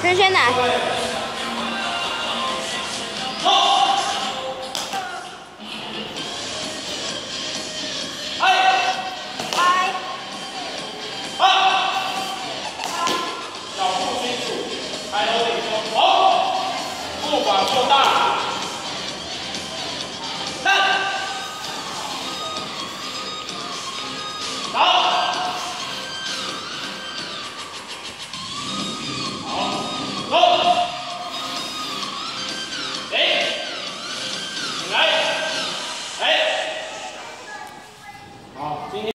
纯鲜奶。